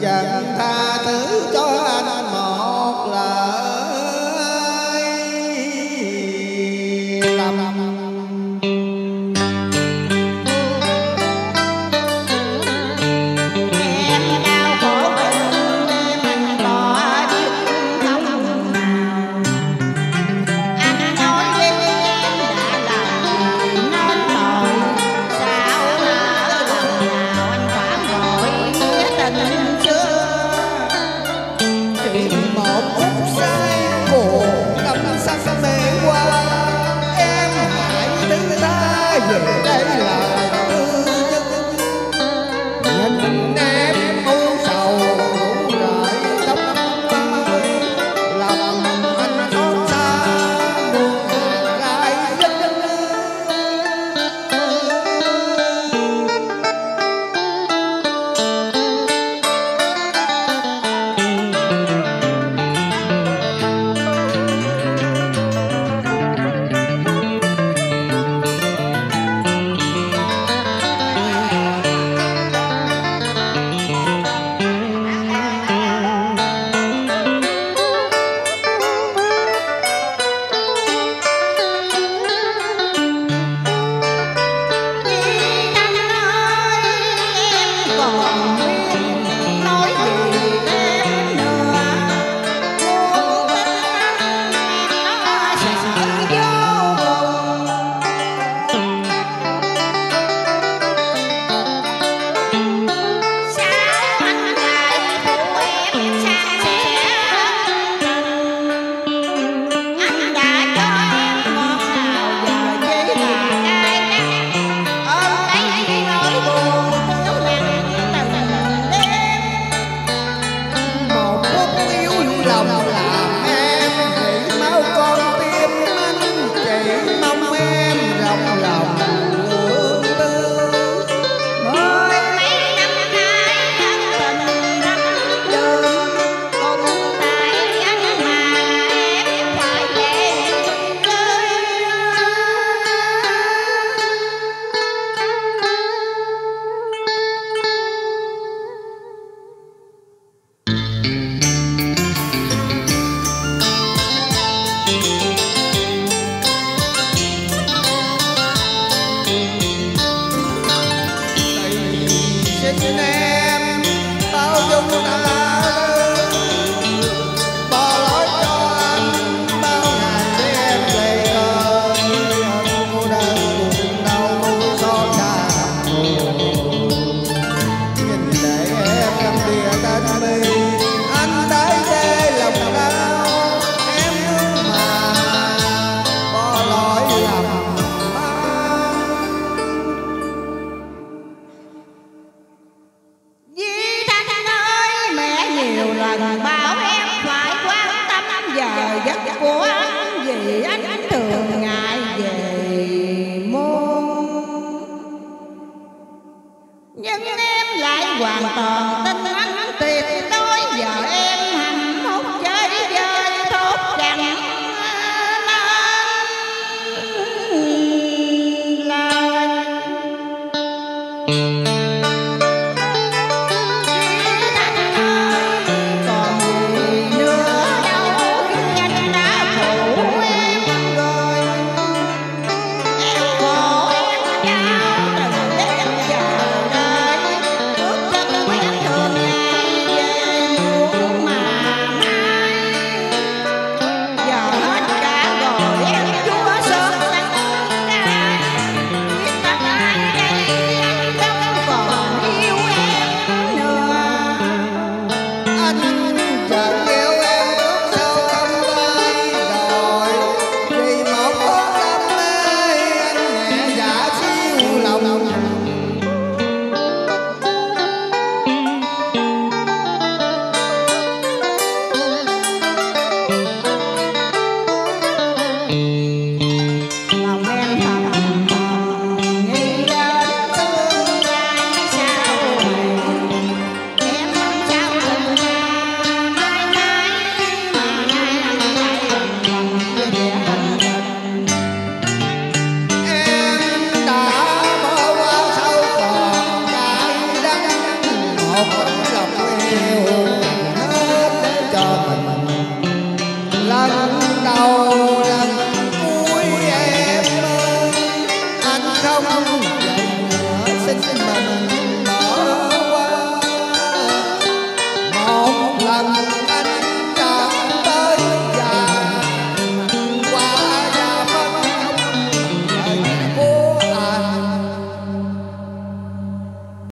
将他 song. now